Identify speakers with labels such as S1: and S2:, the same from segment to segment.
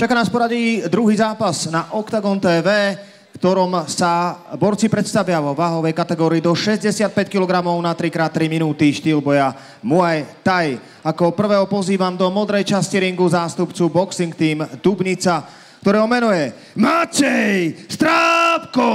S1: Čaká nás poradí druhý zápas na Octagon TV, v ktorom sa borci predstavia vo váhovej kategórii do 65 kg na 3x3 minúty štýl boja Muay Thai. Ako prvého pozývam do modrej časti ringu zástupcu boxing team Dubnica, ktorého menuje Matej Strábko.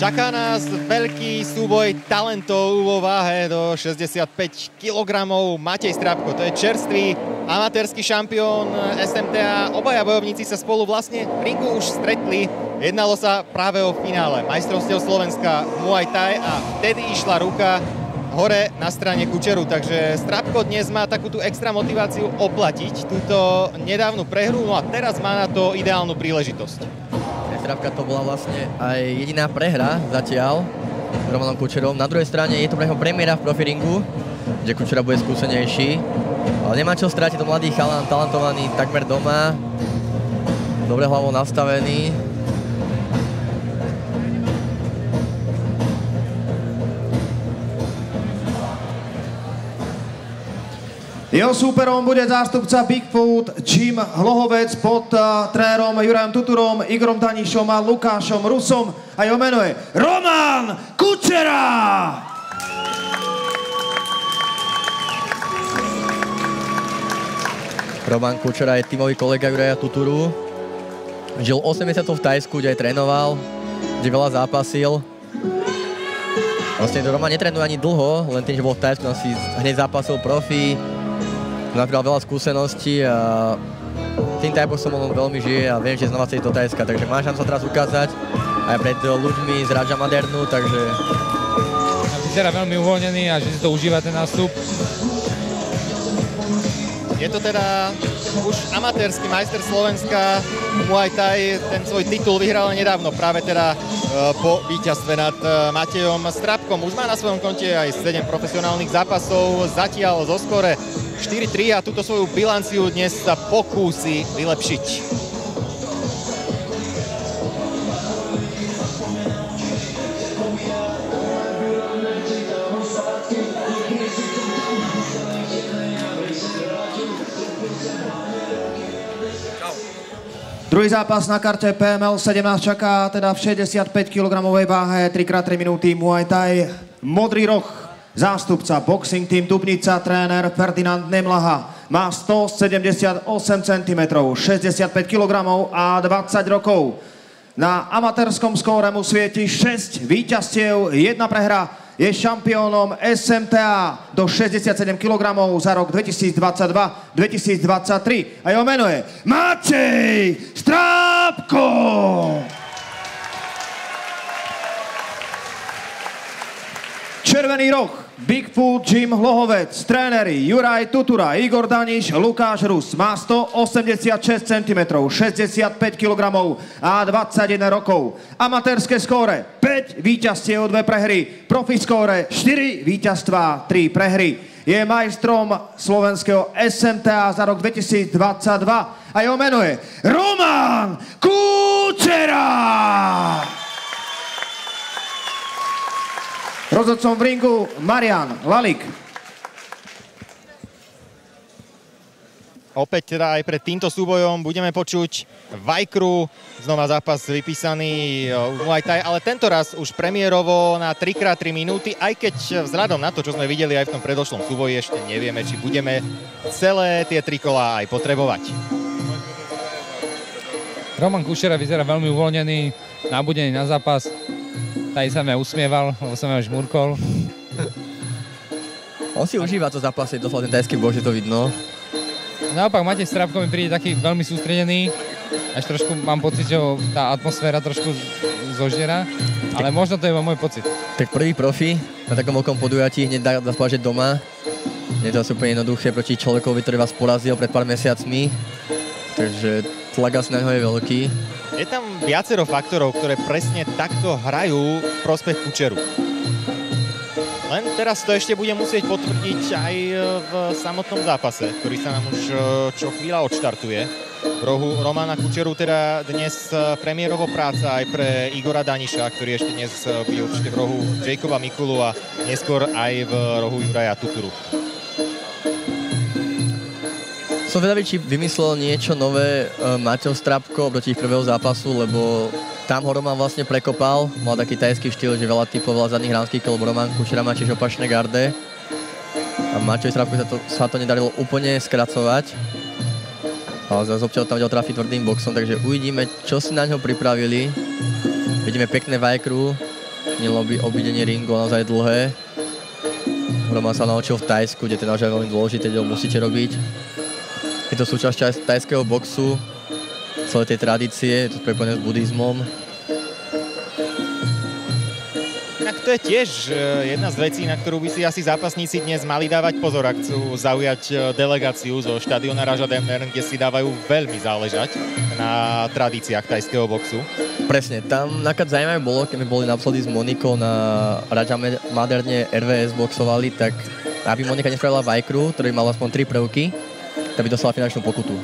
S2: Čaká nás veľký súboj talentov vo váhe do 65 kg. Matej Strapko, to je čerstvý amatérsky šampión SMTA. Obaja bojovníci sa spolu vlastne v ringu už stretli. Jednalo sa práve o finále majstrovstiev Slovenska Muay Thai a vtedy išla ruka hore na strane Kučeru, takže Strapko dnes má takú tú extra motiváciu oplatiť túto nedávnu prehru, no a teraz má na to ideálnu príležitosť.
S3: Trávka to bola vlastne aj jediná prehra zatiaľ s Romanom Kučerom. Na druhej strane je to pre neho premiéra v profiringu, kde Kučera bude skúsenejší. Ale nemá čo strátiť, to mladý chalan, talentovaný takmer doma. Dobre hlavou nastavený.
S1: Jeho súperom bude zástupca Bigfoot Jim Hlohovec pod uh, trénerom Jurajom Tuturom, Igorom Danišom a Lukášom Rusom a jeho meno je Roman Kučera!
S3: Roman Kučera je tímový kolega Juraja Tuturu. Žil 8 mesiacov v Tajsku, kde aj trénoval, kde veľa zápasil. Vlastne Roman netrenuje ani dlho, len tým, že bol v Tajsku, si hneď zápasil profi, nabral veľa skúseností a tým som on veľmi žije a viem, že znova chce do Tajska, takže má šancu teraz ukázať aj pred ľuďmi z Raja Madernu, takže...
S4: Vyzerá veľmi uvoľnený a že si to užíva ten nástup.
S2: Je to teda už amatérsky majster Slovenska Muay Thai, ten svoj titul vyhral nedávno, práve teda e, po víťazstve nad e, Matejom Strapkom. Už má na svojom konte aj 7 profesionálnych zápasov, zatiaľ zo skore 4-3 a túto svoju bilanciu dnes sa pokúsi vylepšiť.
S1: Druhý zápas na karte PML 17 čaká teda v 65 kg váhe 3x3 minúty Muay Thai. Modrý roh Zástupca Boxing Team Dubnica, tréner Ferdinand Nemlaha má 178 cm, 65 kg a 20 rokov. Na amatérskom skóre mu svieti 6 víťazstiev, jedna prehra, je šampiónom SMTA do 67 kg za rok 2022-2023 a jeho meno je Matej Strábko! Červený roh, Bigfoot Jim Hlohovec, tréneri Juraj Tutura, Igor Daniš, Lukáš Rus, má 186 cm, 65 kg a 21 rokov. Amatérske skóre 5 víťazstiev, 2 prehry, profi skóre 4 víťazstva, 3 prehry. Je majstrom slovenského SMTA za rok 2022 a jeho meno je Roman Kučera! Rozhodcom v ringu Marian Lalik.
S2: Opäť teda aj pred týmto súbojom budeme počuť Vajkru, znova zápas vypísaný v Muay Thai, ale tento raz už premiérovo na 3x3 minúty, aj keď vzhľadom na to, čo sme videli aj v tom predošlom súboji, ešte nevieme, či budeme celé tie tri kolá aj potrebovať.
S4: Roman Kušera vyzerá veľmi uvoľnený, nabudený na zápas. Tady sa mňa usmieval, lebo som mňa žmurkol.
S3: On si užíva to zápasy, doslova ten tajský bož, je to vidno.
S4: Naopak Matej Strapko mi príde taký veľmi sústredený, až trošku mám pocit, že ho tá atmosféra trošku zožiera, ale možno to je môj pocit.
S3: Tak prvý profi na takom veľkom podujatí hneď dá, dá spážiť doma. Je to asi úplne jednoduché proti človekovi, ktorý vás porazil pred pár mesiacmi. Takže tlak asi na neho je veľký.
S2: Je tam viacero faktorov, ktoré presne takto hrajú v prospech Kučeru. Len teraz to ešte bude musieť potvrdiť aj v samotnom zápase, ktorý sa nám už e, čo chvíľa odštartuje. V rohu Romana Kučeru teda dnes e, premiérovo práca aj pre Igora Daniša, ktorý ešte dnes e, bude určite v rohu Jacoba Mikulu a neskôr aj v rohu Juraja Tuturu.
S3: Som vedavý, či vymyslel niečo nové uh, Maťo Strapko proti ich prvého zápasu, lebo tam ho Roman vlastne prekopal. Mal taký tajský štýl, že veľa typov, veľa zadných ránskych lebo Roman Kučera má tiež opačné garde. A Maťovi Strapko sa to, sa to nedarilo úplne skracovať. Ale zase občas tam vedel trafiť tvrdým boxom, takže uvidíme, čo si na ňo pripravili. Vidíme pekné vajkru, by obidenie ringu naozaj dlhé. Roman sa naučil v Tajsku, kde to naozaj veľmi dôležité, kde ho musíte robiť. Je to súčasť tajského boxu, celej tej tradície, je to prepojené s buddhizmom.
S2: Tak to je tiež e, jedna z vecí, na ktorú by si asi zápasníci dnes mali dávať pozor, ak chcú zaujať e, delegáciu zo štadiona Raja Demner, kde si dávajú veľmi záležať na tradíciách tajského boxu.
S3: Presne, tam nakad zaujímavé bolo, keď my boli naposledy s Monikou na Raja Maderne RVS boxovali, tak aby Monika nespravila vajkru, ktorý mal aspoň tri prvky, tak by dostala finančnú pokutu.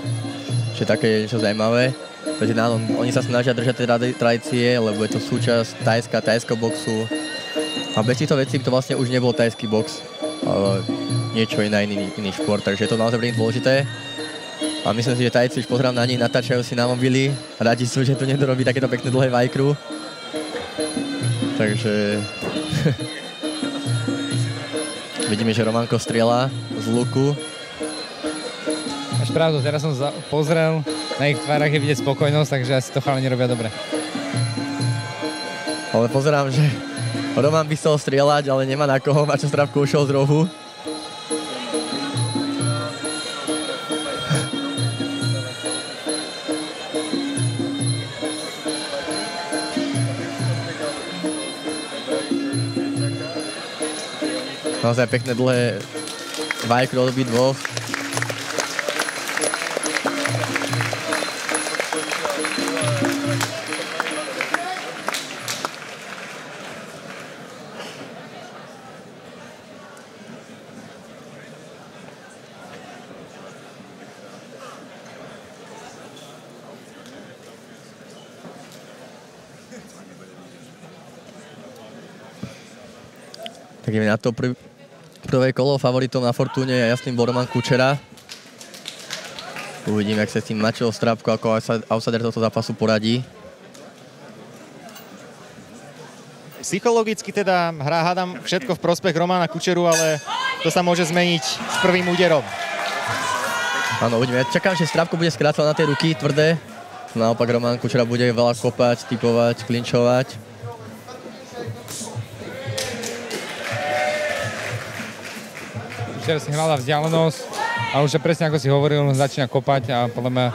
S3: Čiže také je niečo zaujímavé. Takže áno, oni sa snažia držať tie tradície, lebo je to súčasť tajska, tajského boxu. A bez týchto vecí by to vlastne už nebol tajský box, ale niečo iné, iný, iný šport, takže je to naozaj veľmi dôležité. A myslím si, že tajci už pozerám na nich, natáčajú si na mobily, radi sú, že tu nedorobí takéto pekné dlhé vajkru. Takže... Vidíme, že Romanko strieľa z luku
S4: pravdu, teraz som pozrel, na ich tvárach je vidieť spokojnosť, takže asi to chalani robia dobre.
S3: Ale pozerám, že Roman by chcel strieľať, ale nemá na koho, Mačo Stravko ušiel z rohu. Naozaj pekné dlhé vajkro od dvoch. Tak ideme na to prv, prvé kolo. Favoritom na Fortúne je jasným bol Roman Kučera. Uvidíme, ak sa s tým Mačo Strábko ako outsider tohto zápasu poradí.
S2: Psychologicky teda hrá, hádam, všetko v prospech Romana Kučeru, ale to sa môže zmeniť s prvým úderom.
S3: Áno, uvidíme. Ja čakám, že Strábko bude skrácať na tie ruky tvrdé. Naopak Roman Kučera bude veľa kopať, typovať, klinčovať.
S4: Včera si hľadá vzdialenosť a už presne ako si hovoril, začína kopať a podľa mňa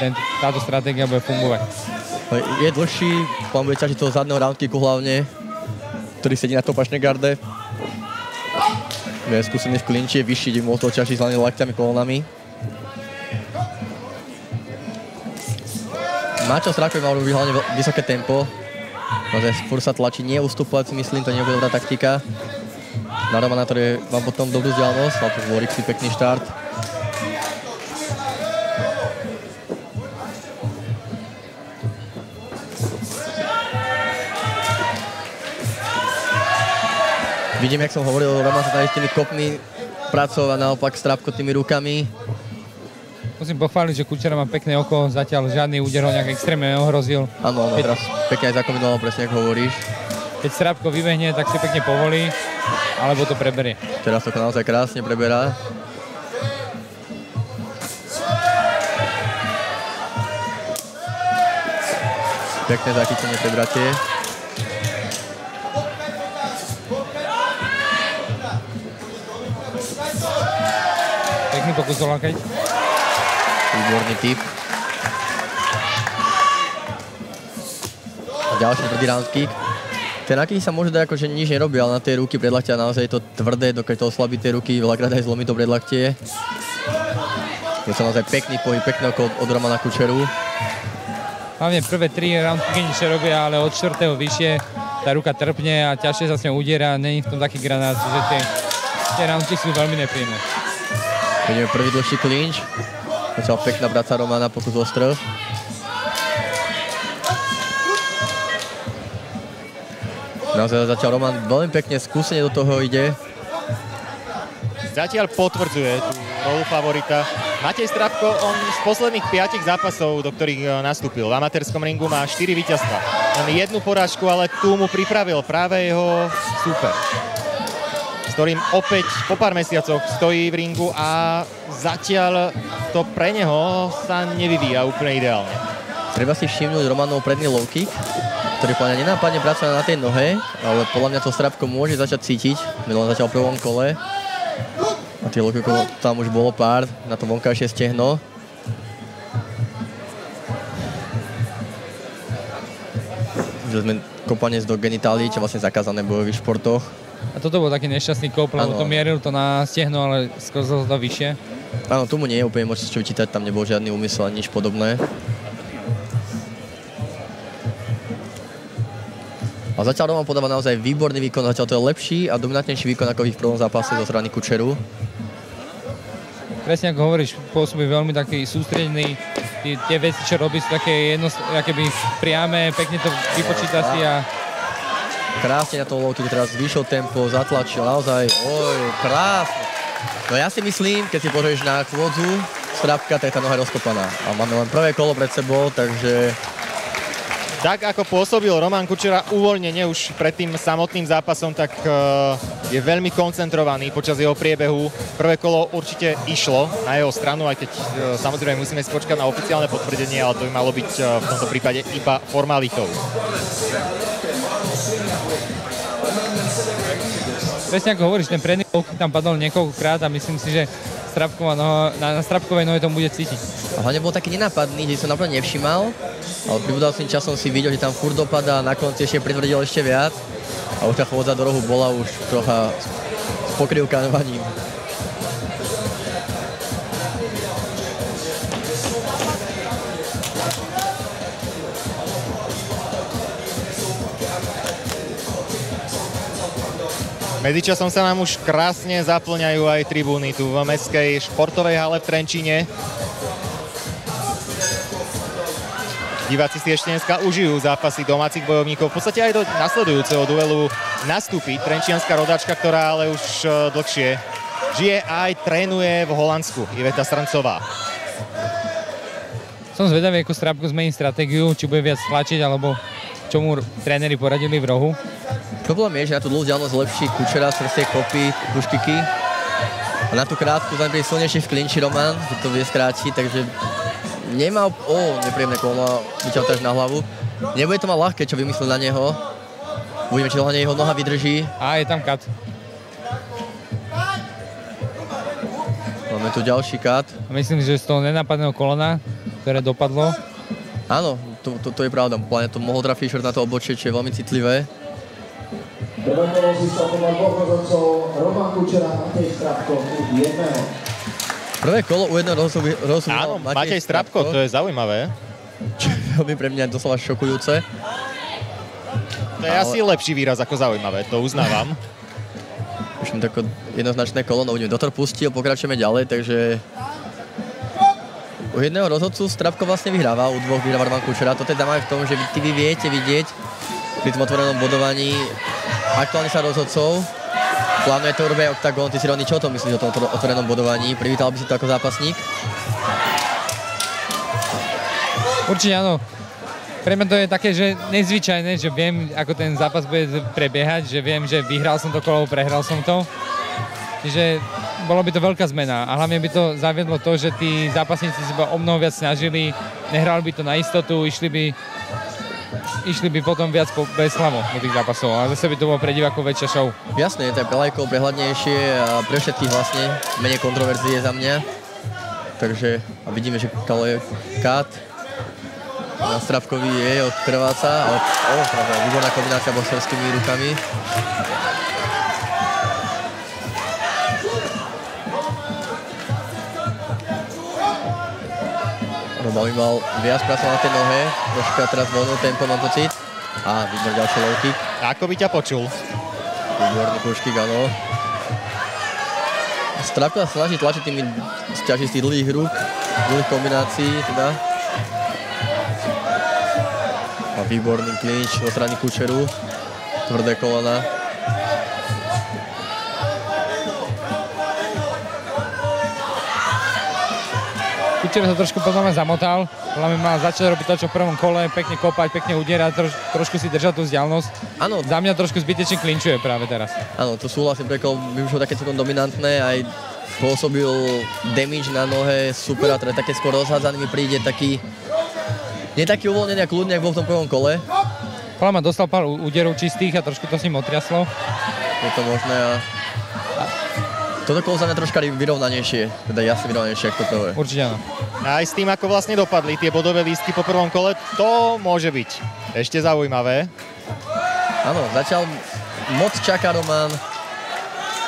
S4: ten, táto stratégia bude fungovať.
S3: Je dlhší, pán bude ťažiť toho zadného roundkicku hlavne, ktorý sedí na topačnej garde. Je skúsený v klinči, je vyšší, kde mohol toho ťažiť hlavne lakťami, kolonami. Mačo Strakoj mal robiť hlavne vysoké tempo. Naozaj furt sa tlačí, nie ustúpať si myslím, to nie je dobrá taktika na Romana, ktorý má potom dobrú vzdialenosť, mal tu Vorixy pekný štart. Vidím, jak som hovoril, Roman sa tady s tými kopmi pracovať naopak strapko tými rukami.
S4: Musím pochváliť, že Kučera má pekné oko, zatiaľ žiadny úder ho nejak extrémne ohrozil.
S3: Áno, áno, teraz pekne aj zakombinoval, presne ako hovoríš.
S4: Keď Strapko vybehne, tak si pekne povolí alebo to preberie.
S3: Teraz to naozaj krásne preberá. Pekné zachytenie prebratie.
S4: Pekný pokus o lakeť.
S3: Výborný typ. Ďalší tvrdý round kick. Ten aký sa môže dať ako, že nič nerobí, ale na tie ruky predlaktia naozaj je to tvrdé, dokáže to oslabiť tie ruky, veľakrát aj zlomí to predlaktie. Je to naozaj pekný pohyb, pekný oko od Romana Kučeru.
S4: Hlavne prvé tri roundky nič robia, ale od čtvrtého vyššie tá ruka trpne a ťažšie sa s ňou udiera, není v tom taký granát, že tie, tie roundky sú veľmi nepríjemné.
S3: Vidíme prvý dlhší klinč. Začal pekná práca Romana, pokus ostrov. Naozaj začal Roman veľmi pekne, skúsene do toho ide.
S2: Zatiaľ potvrdzuje tú rolu favorita. Matej Strapko, on z posledných piatich zápasov, do ktorých e, nastúpil v amatérskom ringu, má 4 víťazstva. Len jednu porážku, ale tu mu pripravil práve jeho super s ktorým opäť po pár mesiacoch stojí v ringu a zatiaľ to pre neho sa nevyvíja úplne ideálne.
S3: Treba si všimnúť Romanov predný low kick, ktorý podľa nenápadne pracuje na tej nohe, ale podľa mňa to Strapko môže začať cítiť. Milo začal v prvom kole. A tých low kickov tam už bolo pár, na to vonkajšie stehno. Že sme kopanec do genitálií, čo vlastne zakázané v bojových športoch.
S4: A toto bol taký nešťastný kop, lebo to mieril to na stiehno, ale sklzlo to vyššie.
S3: Áno, tomu nie je úplne moc čo vyčítať, tam nebol žiadny úmysel ani nič podobné. A zatiaľ Roman podáva naozaj výborný výkon, zatiaľ to je lepší a dominantnejší výkon ako v ich prvom zápase zo strany Kučeru.
S4: Presne ako hovoríš, pôsobí veľmi taký sústredený, tie, veci, čo robí, sú také jedno, akéby priame, pekne to vypočíta si a
S3: Krásne na tom low teraz zvýšil tempo, zatlačil naozaj, oj, krásne. No ja si myslím, keď si pozrieš na chôdzu Strapka, tak tá noha je rozkopaná. A máme len prvé kolo pred sebou, takže
S2: Tak ako pôsobil Roman Kučera uvoľnene už pred tým samotným zápasom, tak eh, je veľmi koncentrovaný počas jeho priebehu. Prvé kolo určite išlo na jeho stranu, aj keď eh, samozrejme musíme si počkať na oficiálne potvrdenie, ale to by malo byť eh, v tomto prípade iba formalitou.
S4: presne ako hovoríš, ten predný low kick tam padol niekoľkokrát a myslím si, že Strapková noha, na, na Strapkovej nohe to bude cítiť.
S3: A hlavne bol taký nenápadný, že som naplno nevšimal, ale pribudovacím časom si videl, že tam furt dopadá, na konci ešte pritvrdil ešte viac a už tá chôdza do rohu bola už trocha s pokrivkánovaním.
S2: Medzičasom sa nám už krásne zaplňajú aj tribúny tu v Mestskej športovej hale v Trenčíne. Diváci si ešte dneska užijú zápasy domácich bojovníkov. V podstate aj do nasledujúceho duelu nastúpi trenčianská rodačka, ktorá ale už e, dlhšie žije a aj trénuje v Holandsku. Iveta Strancová.
S4: Som zvedavý, ako Strapko zmení stratégiu, či bude viac tlačiť, alebo čo mu tréneri poradili v rohu.
S3: Problém je, že na tú dlhú vzdialenosť lepší kučera, srstie kopy, puškiky. A na tú krátku tam bude silnejší v klinči Roman, že to vie skrátiť, takže nemá, o, nepríjemné kolo, vyťahol až na hlavu. Nebude to mať ľahké, čo vymyslel na neho. Uvidíme, či hlavne jeho noha vydrží.
S4: A je tam kat.
S3: Máme tu ďalší kat.
S4: Myslím, že z toho nenápadného kolena, ktoré dopadlo,
S3: Áno, to, to, to je pravda. Plne to mohol trafiť šort na to obočie, čo je veľmi citlivé.
S1: Prvé kolo získal podľa dvoch rozhodcov Roman Kučera a Matej Strapko u jedného.
S3: Prvé kolo u jedného rozhodu
S2: Áno, Matej Strapko, to je zaujímavé.
S3: Čo je veľmi pre mňa doslova šokujúce.
S2: To je asi lepší výraz ako zaujímavé, to uznávam.
S3: Už mi tako jednoznačné kolo, no uvidíme, doktor pustil, pokračujeme ďalej, takže u jedného rozhodcu Strapko vlastne vyhráva, u dvoch vyhráva Roman Kučera. To teda máme v tom, že vy, ty vy viete vidieť pri tom otvorenom bodovaní aktuálne sa rozhodcov. Plánuje to urbe Octagon, ty si Ronny, čo o tom myslíš o tom otvor- otvorenom bodovaní? Privítal by si to ako zápasník?
S4: Určite áno. Pre mňa to je také, že nezvyčajné, že viem, ako ten zápas bude prebiehať, že viem, že vyhral som to kolo, prehral som to. Čiže bolo by to veľká zmena a hlavne by to zaviedlo to, že tí zápasníci sa o mnoho viac snažili, nehrali by to na istotu, išli by, išli by potom viac po, bez slavo do tých zápasov a zase by to bolo pre divákov väčšia show.
S3: Jasné, to je pre lajkov prehľadnejšie a pre všetkých vlastne menej kontroverzie za mňa. Takže a vidíme, že Kalo je kat. Na Strapkovi je od krváca, ale o, pravda, výborná kombinácia boxerskými rukami. Roman by mal viac pracovať na tej nohe, troška teraz voľnou tempo mám pocit. A výborný ďalší low kick.
S2: Ako by ťa počul?
S3: Výborný puškík, áno. Strapko sa snaží tlačiť tými sťaží z tých dlhých rúk, dlhých kombinácií, teda. A výborný klinč zo strany Kučeru. Tvrdé kolena.
S4: Kučera sa trošku podľa mňa zamotal, podľa mňa mal začať robiť to, čo v prvom kole, pekne kopať, pekne udierať, troš, trošku si držať tú vzdialenosť.
S3: Áno.
S4: Za mňa trošku zbytečne klinčuje práve teraz.
S3: Áno, to súhlasím, preko by už také celkom dominantné, aj pôsobil damage na nohe, super, a teda také skôr rozhádzaný mi príde taký, nie taký uvoľnený a kľudný, ako bol v tom prvom kole.
S4: Podľa mňa dostal pár úderov čistých a trošku to s ním otriaslo.
S3: Je to možné a toto kolo za mňa troška vyrovnanejšie, teda jasne vyrovnanejšie ako toto je.
S4: Určite áno.
S2: Aj s tým, ako vlastne dopadli tie bodové lístky po prvom kole, to môže byť ešte zaujímavé.
S3: Áno, zatiaľ moc čaká Roman.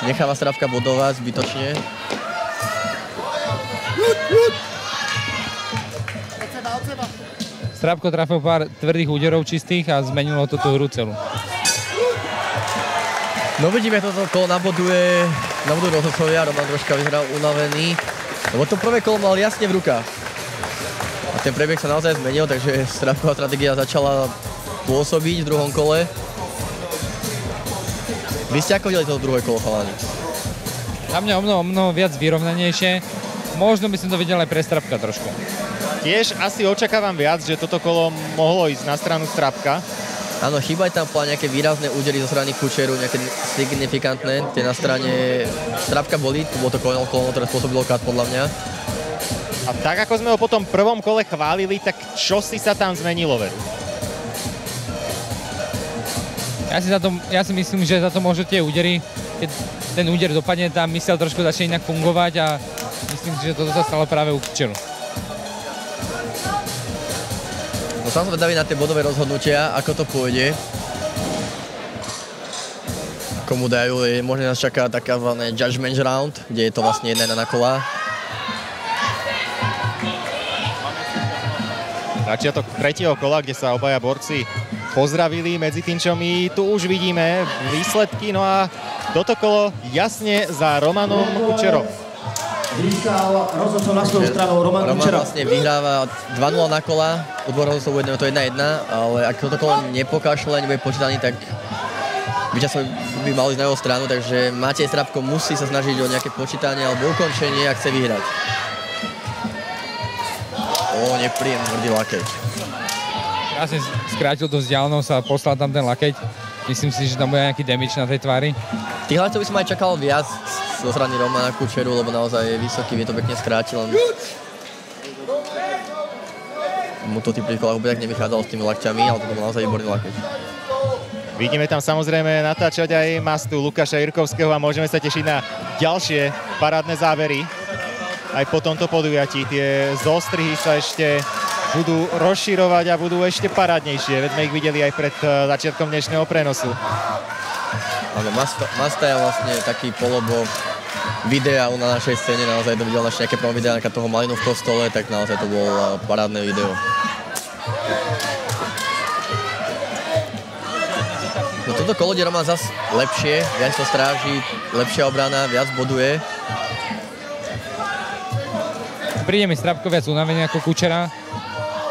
S3: Necháva Stravka bodovať zbytočne.
S4: Strábko trafil pár tvrdých úderov čistých a zmenilo túto hru celú.
S3: No vidíme, toto kolo naboduje, naboduje rozhodcovia, Roman troška vyzeral unavený, lebo to prvé kolo mal jasne v rukách. A ten prebieh sa naozaj zmenil, takže Stravková stratégia začala pôsobiť v druhom kole. Vy ste ako videli toto druhé kolo, chalani?
S4: Za mňa o mnoho, mnoho viac vyrovnanejšie. Možno by som to videl aj pre Strapka trošku.
S2: Tiež asi očakávam viac, že toto kolo mohlo ísť na stranu Strapka.
S3: Áno, chýbajú tam nejaké výrazné údery zo strany Kučeru, nejaké signifikantné. Tie na strane Strapka boli, tu bolo to kolo, kolo ktoré spôsobilo kat podľa mňa.
S2: A tak, ako sme ho po tom prvom kole chválili, tak čo si sa tam zmenilo, veru?
S4: Ja si, za to, ja si myslím, že za to môžu tie údery, keď ten úder dopadne tam, mysel trošku začne inak fungovať a myslím si, že toto sa stalo práve u Kučeru.
S3: Som zvedavý na tie bodové rozhodnutia, ako to pôjde. Komu dajú, možno nás čaká taká judgment round, kde je to vlastne jedna na kola.
S2: Začiatok tretieho kola, kde sa obaja borci pozdravili medzi tým, čo my tu už vidíme výsledky. No a toto kolo jasne za Romanom Kučerom.
S1: Získal rozhodcov na svoju stranu Roman,
S3: Roman
S1: Kučera.
S3: vlastne vyhráva 2-0 na kola, odbor rozhodcov uvedené to 1-1, ale ak toto kolo nepokašle, nebude počítaný, tak víťazstvo by mal ísť na jeho stranu, takže Matej Strapko musí sa snažiť o nejaké počítanie alebo ukončenie, ak chce vyhrať. O, nepríjemný tvrdý lakeť.
S4: Krásne skrátil tú vzdialenosť a poslal tam ten lakeť. Myslím si, že tam bude nejaký damage na tej tvári.
S3: Tých hľadcov by som aj čakal viac zo strany Romana Kučeru, lebo naozaj je vysoký, vie to pekne skrátil. Mu to tým príkladách vôbec nevychádzalo s tými lakťami, ale to bol naozaj výborný lakeť.
S2: Vidíme tam samozrejme natáčať aj mastu Lukáša Jirkovského a môžeme sa tešiť na ďalšie parádne závery. Aj po tomto podujatí tie zostrihy sa ešte budú rozširovať a budú ešte parádnejšie. Veď sme ich videli aj pred eh, začiatkom dnešného prenosu.
S3: Áno, Masta, Masta je vlastne taký polobo videa na našej scéne, naozaj to videl naše nejaké prvom videa nejaká toho malinu v kostole, tak naozaj to bol eh, parádne video. No toto kolo ide Roman zas lepšie, viac to stráži, lepšia obrana, viac boduje.
S4: Príde mi Strapko viac unavený ako Kučera.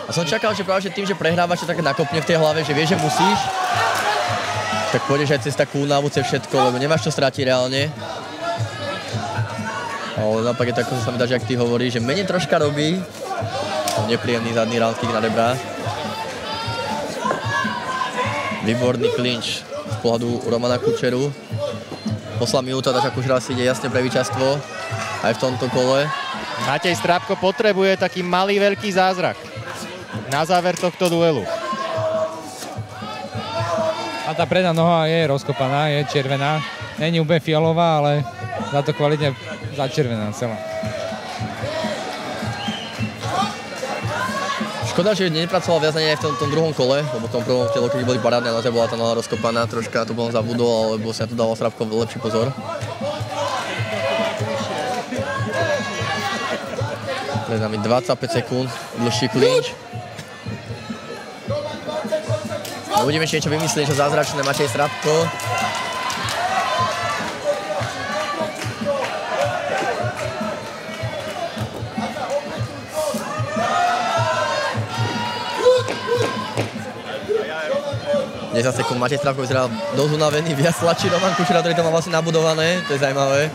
S3: A som čakal, že práve že tým, že prehrávaš, že také nakopne v tej hlave, že vieš, že musíš, tak pôjdeš aj cez takú únavu, cez všetko, lebo nemáš čo strátiť reálne. Ale naopak je to, ako sa mi dá, že ak ty hovoríš, že menej troška robí. Nepríjemný zadný round kick na rebra. Výborný klinč z pohľadu Romana Kučeru. Posledná minúta, takže Kučera si ide jasne pre víťazstvo aj v tomto kole.
S2: Matej Strábko potrebuje taký malý veľký zázrak na záver tohto duelu.
S4: A tá predná noha je rozkopaná, je červená. Není úplne fialová, ale za to kvalitne začervená celá.
S3: Škoda, že nepracoval viac aj v tom, tom druhom kole, lebo v tom prvom tie loky boli parádne, naozaj bola tá noha rozkopaná, troška to bol zabudol, alebo si na to dával Strapko lepší pozor. Pred nami 25 sekúnd, dlhší klinč. Uvidíme, či niečo vymyslí, niečo zázračné Matej Strapko. Dnes zase Matej Strapko vyzeral dosť unavený, viac tlačí Roman Kučera, ktorý to má vlastne nabudované, to je zaujímavé.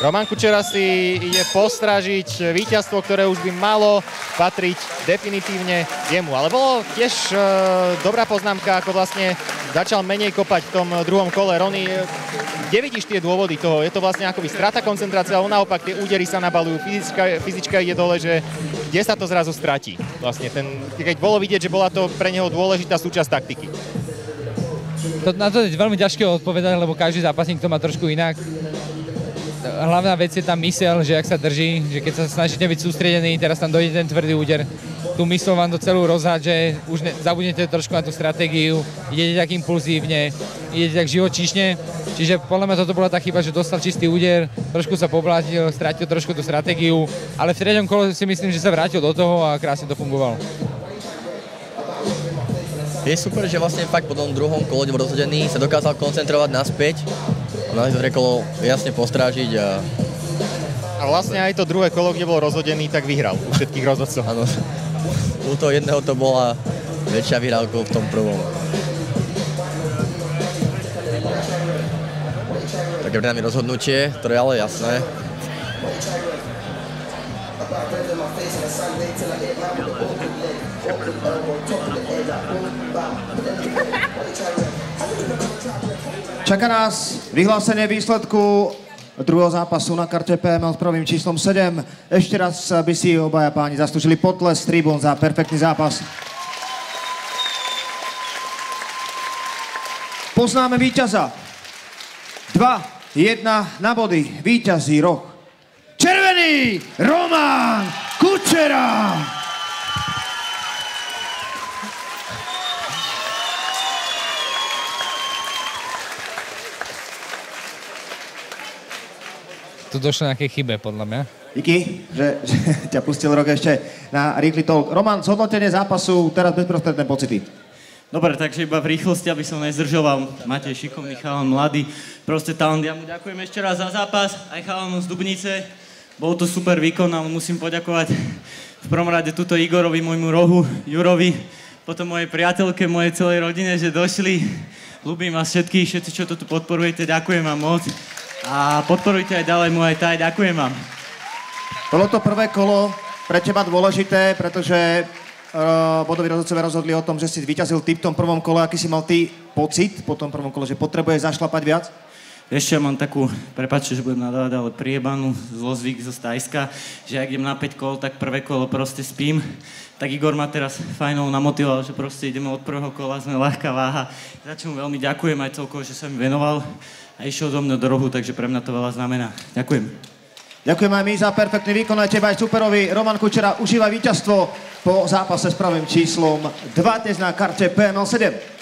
S2: Roman Kučera si ide postražiť víťazstvo, ktoré už by malo patriť definitívne jemu. Ale bolo tiež e, dobrá poznámka, ako vlastne začal menej kopať v tom druhom kole. Rony, e, kde vidíš tie dôvody toho? Je to vlastne akoby strata koncentrácia, ale naopak tie údery sa nabalujú, fyzická, fyzička ide dole, že kde sa to zrazu stratí? Vlastne ten, keď bolo vidieť, že bola to pre neho dôležitá súčasť taktiky.
S4: To, na to je veľmi ťažké odpovedať, lebo každý zápasník to má trošku inak hlavná vec je tam mysel, že ak sa drží, že keď sa snažíte byť sústredený, teraz tam dojde ten tvrdý úder, tú mysl vám to celú rozhádže, už ne, zabudnete trošku na tú stratégiu, idete tak impulzívne, idete tak živočíšne, čiže podľa mňa toto bola tá chyba, že dostal čistý úder, trošku sa poblátil, strátil trošku tú stratégiu, ale v treťom kole si myslím, že sa vrátil do toho a krásne to fungovalo.
S3: Je super, že vlastne fakt po tom druhom kole rozhodený sa dokázal koncentrovať naspäť mali to kolo jasne postrážiť a...
S2: A vlastne aj to druhé kolo, kde bol rozhodený, tak vyhral u všetkých rozhodcov.
S3: Áno. U toho jedného to bola väčšia vyhrávka v tom prvom. Tak je nami rozhodnutie, ktoré je ale jasné.
S1: Čaká nás vyhlásenie výsledku druhého zápasu na karte PML s prvým číslom 7. Ešte raz by si obaja páni zaslúžili potles tribún za perfektný zápas. Poznáme víťaza. 2, 1 na body. Víťazí roh. Červený Roman Kučera.
S4: Tu došlo nejaké chybe, podľa mňa.
S1: Díky, že, že ťa pustil rok ešte na Rýchly Talk. Roman, zhodnotenie zápasu, teraz bezprostredné pocity.
S5: Dobre, takže iba v rýchlosti, aby som nezdržoval. Matej šikovný chalan, mladý, proste talent. Ja mu ďakujem ešte raz za zápas, aj chalanom z Dubnice. Bol to super výkon a musím poďakovať v prvom rade tuto Igorovi, môjmu rohu, Jurovi, potom mojej priateľke, mojej celej rodine, že došli. Ľubím vás všetkých, všetci, čo to tu podporujete, ďakujem vám moc a podporujte aj ďalej Muay Thai. Ďakujem vám.
S1: Bolo to prvé kolo pre teba dôležité, pretože uh, bodoví rozhodcovia rozhodli o tom, že si vyťazil ty v tom prvom kole. Aký si mal ty pocit po tom prvom kole, že potrebuje zašlapať viac?
S5: Ešte ja mám takú, prepáčte, že budem nadávať, ale priebanú zlozvyk zo Stajska, že ak idem na 5 kol, tak prvé kolo proste spím. Tak Igor ma teraz fajnou namotivoval, že proste ideme od prvého kola, sme ľahká váha. Za čo mu veľmi ďakujem aj celkovo, že sa mi venoval a išiel zo mňa do rohu, takže pre mňa to veľa znamená. Ďakujem.
S1: Ďakujem aj my za perfektný výkon aj teba aj superovi. Roman Kučera užíva víťazstvo po zápase s pravým číslom 2 dnes na karte PML 7.